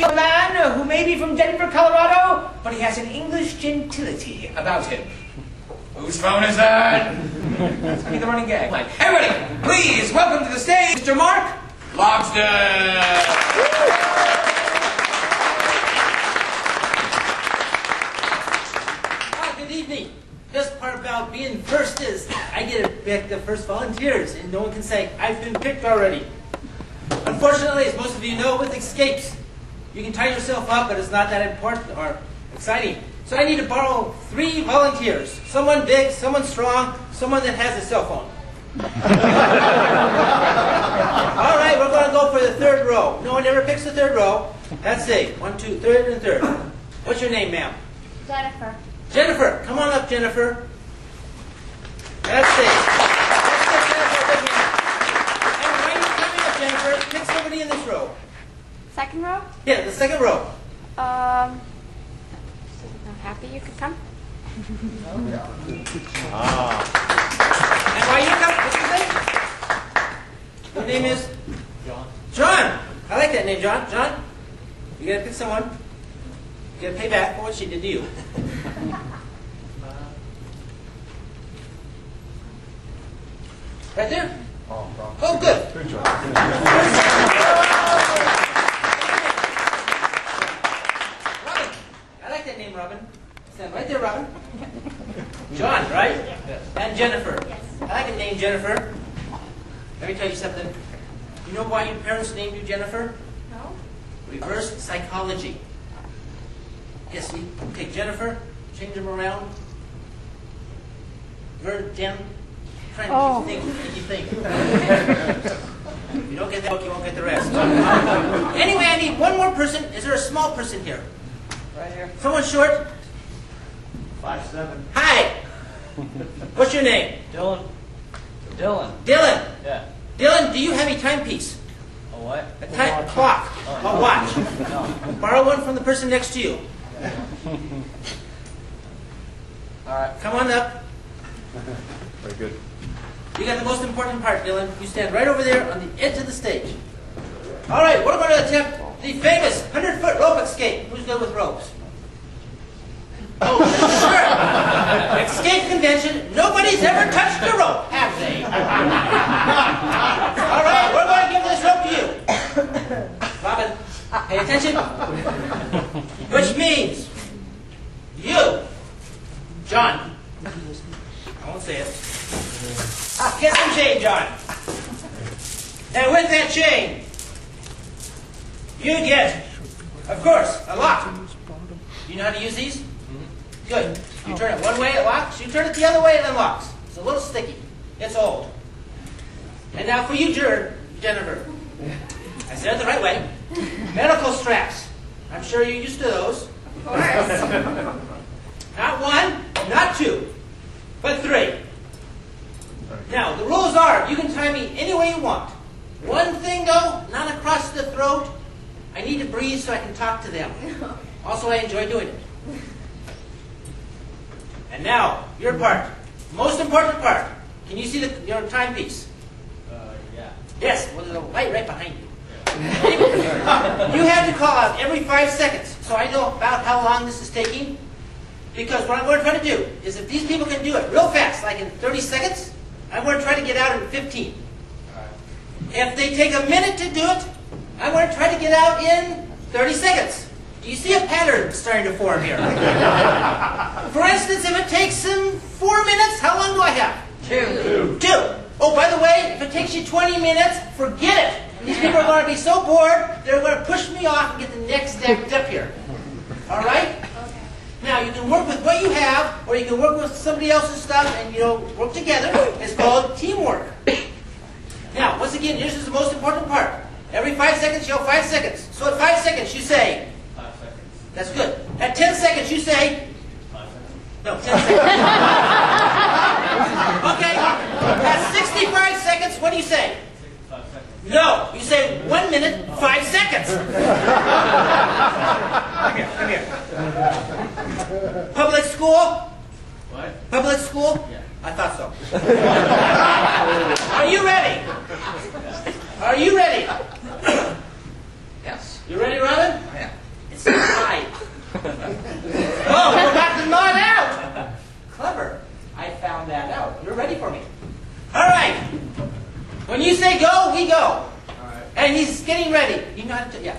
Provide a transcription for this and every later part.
A man who may be from Denver, Colorado, but he has an English gentility about him. Whose phone is that? It's gonna be the running gag. Everybody, please welcome to the stage, Mr. Mark Logsdon. Hi, good evening. Best part about being first is I get to pick the first volunteers, and no one can say, I've been picked already. Unfortunately, as most of you know, with escapes, you can tie yourself up, but it's not that important or exciting. So I need to borrow three volunteers. Someone big, someone strong, someone that has a cell phone. All right, we're going to go for the third row. No one ever picks the third row. That's it. One, two, third, and third. What's your name, ma'am? Jennifer. Jennifer, come on up, Jennifer. That's it. Let's get Jennifer with me. And you're coming up, Jennifer, pick somebody in this row. Second row. Yeah, the second row. Um. So I'm happy you could come. ah. And while you come, what's your name? Your name is? John. John. I like that name, John. John, you gotta pick someone. You gotta pay back for what she did to you. Right there? Oh, good. Robin. I like that name, Robin. Stand right there, Robin. John, right? And Jennifer. Yes. I like the name Jennifer. Let me tell you something. You know why your parents named you Jennifer? No. Reverse psychology. Yes, you take Jennifer, change them around. Ver, Jen. Try and Oh. make you think, make you think. If you don't get that book, you won't get the rest. anyway, I need one more person. Is there a small person here? Right here. Someone short? Five seven. Hi. What's your name? Dylan. Dylan. Dylan. Yeah. Dylan, do you have a timepiece? A what? A time clock? A oh. watch? No. Borrow one from the person next to you. All right. Come on up. Very good. You got the most important part, Dylan. You stand right over there on the edge of the stage. All right, we're going to attempt the famous 100 foot rope escape. Who's good with ropes? Oh, sure. Escape convention. Nobody's ever touched a rope, have they? All right, we're going to give this rope to you. Robin, pay attention. Which means you, John. I won't say it. Get some chain, John. And with that chain, you get, of course, a lock. You know how to use these? Good. You turn it one way, it locks. You turn it the other way, it unlocks. It's a little sticky. It's old. And now for you, Jennifer. I said it the right way. Medical straps. I'm sure you're used to those. Not one, not two, but three. Now, the rules are you can tie me any way you want. One thing though, not across the throat. I need to breathe so I can talk to them. Also, I enjoy doing it. And now, your part. Most important part. Can you see the, your timepiece? Uh, yeah. Yes, well, there's a light right behind you. you have to call out every five seconds, so I know about how long this is taking. Because what I'm going to try to do is if these people can do it real fast, like in 30 seconds, I'm going to try to get out in 15. All right. If they take a minute to do it, I'm going to try to get out in 30 seconds. Do you see a pattern starting to form here? For instance, if it takes them four minutes, how long do I have? Two. Two. Oh, by the way, if it takes you 20 minutes, forget it. These people are going to be so bored, they're going to push me off and get the next act up here. All right? Okay. Now, you can work with what you have, or you can work with somebody else's stuff and, you know, work together. It's called teamwork. Now, once again, this is the most important part. Every five seconds, you have five seconds. So at five seconds, you say, Five seconds. That's good. At 10 seconds, you say, Five seconds. no, 10 seconds. okay. At 65 seconds, what do you say? Five seconds. No, you say one minute, five seconds. come here, come here. Public school? What? Public school? Yeah. I thought so. Are you ready? Are you ready? Yes. You ready, Robin? Yeah. Getting ready. You know how to, yeah.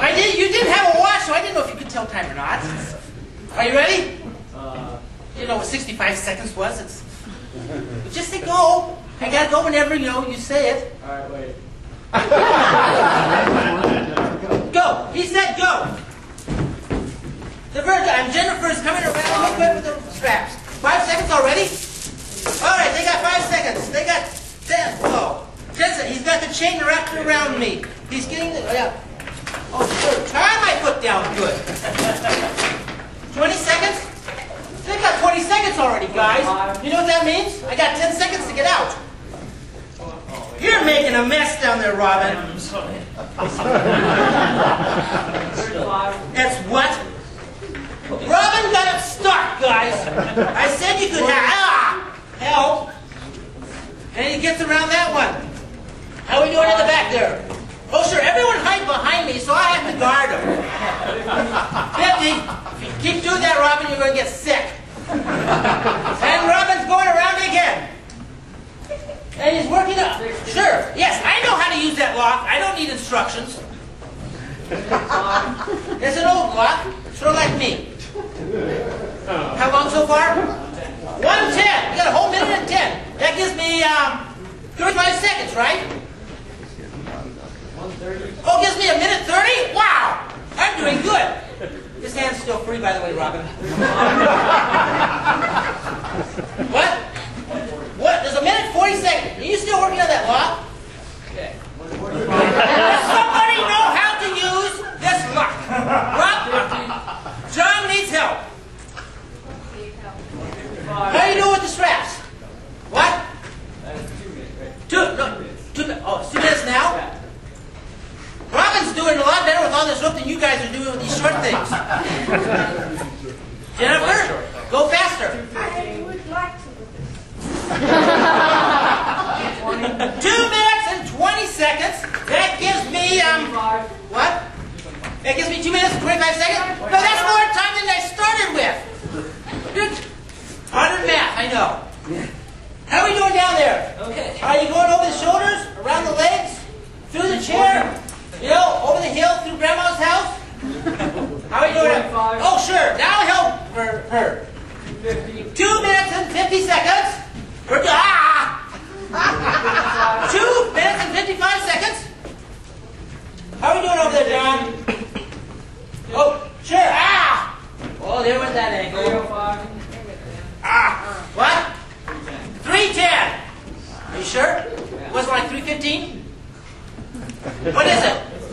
I did. You didn't have a watch, so I didn't know if you could tell time or not. Are you ready? Uh, You know what 65 seconds was? It's just say go. I gotta go whenever you know you say it. alright, wait. Go. He said go. The virgin. I'm Jennifer's coming around real quick with the straps. Five seconds already? All right, they got five seconds. They got ten. Whoa. Ten chain wrapped around me. He's getting the. Yeah. Oh, sure. Try my foot down. Good. 20 seconds? They got 20 seconds already, guys. You know what that means? I got 10 seconds to get out. You're making a mess down there, Robin. I'm sorry. That's what? Robin got it stuck, guys. I said you could have ah, help. And he gets around that one. How are doing in the back there? Oh, sure. Everyone hide behind me, so I have to guard him. 50. If you keep doing that, Robin, you're going to get sick. And Robin's going around again. And he's working up. Sure. Yes, I know how to use that lock. I don't need instructions. It's an old lock, sort of like me. How long so far? 110. You got a whole minute and 10. That gives me um, 35 seconds, right? Oh, gives me a minute 30? Wow! I'm doing good. This hand's still free, by the way, Robin. what? What? There's a minute 40 seconds. Are you still working on that lock? Okay. Does somebody know how to use this lock? Rob? John needs help. How are you doing with the straps? What? That's two minutes, right? Two, no, two, mi- oh, two minutes now? Robin's doing a lot better with all this rope than you guys are doing with these short things. Jennifer, go faster. I would like to. Two minutes and 20 seconds. That gives me, um, Five. what? That gives me two minutes and 25 seconds? No, that's more time than I started with. Good. Harder math, I know. How are we doing down there? Okay. Are you going over the shoulders, around the legs, through the chair, you know, over the hill, through Grandma's house? How are you doing? Oh, sure. Now help her. her. Two minutes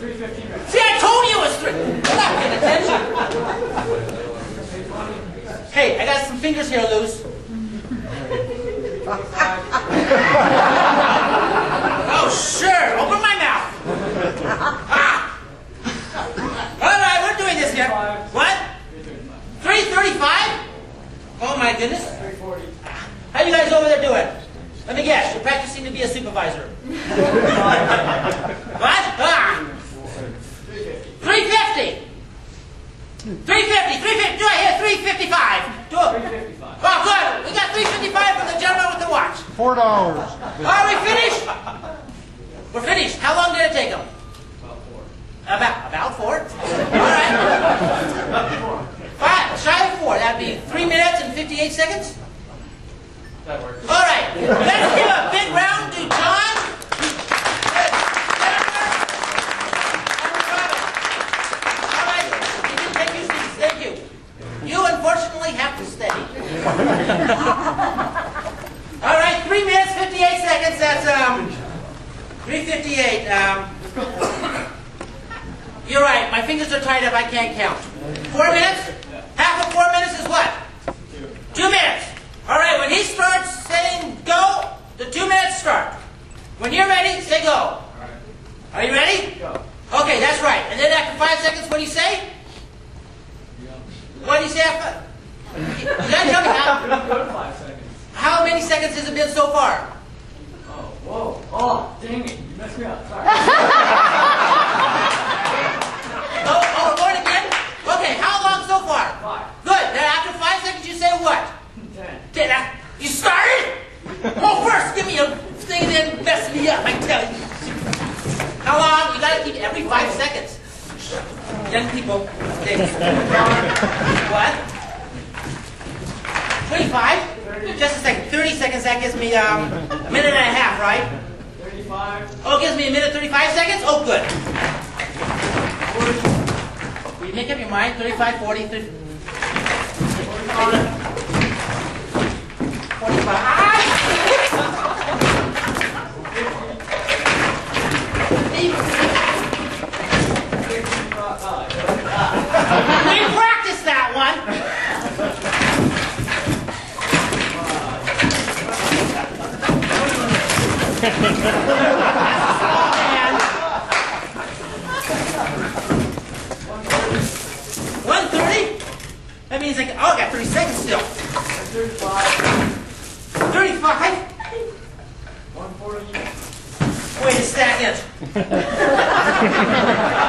315. See, I told you it was three. I'm not paying attention. hey, I got some fingers here loose. oh, sure. Open my mouth. Ah. All right, we're doing this here. What? 335? Oh, my goodness. 340. How you guys over there doing? Let me guess, you're practicing to be a supervisor. what? Ah! 350. 350. Do I hear 355. 355. Oh, good. We got 355 from the gentleman with the watch. Four dollars. Are we finished? We're finished. How long did it take them? About four. About about four. All right. Five. Shy of four. That'd be three minutes and 58 seconds. That works. All right. Let's give a big round to John. Good. Jennifer. And Robin. All right. You can take your seats. Thank you. You unfortunately have to stay. All right. Three minutes, 58 seconds. That's um. 358. Um. You're right. My fingers are tied up. I can't count. Four minutes? Half of four minutes is what? Two minutes. All right. When he starts saying go, the two minutes start. When you're ready, say go. Are you ready? Go. him, stay there and mess me up, I tell you. How long? You gotta keep every five seconds. Young people, what? 25? Just a second, 30 seconds, that gives me um, a minute and a half, right? 35. Oh, it gives me a minute 35 seconds? Oh, good. 40. Will you make up your mind? 35, 40, 30. 45. 45. One. One thirty. That means I can, oh, I got thirty seconds still. 35. Thirty-five. 140. Wait a second.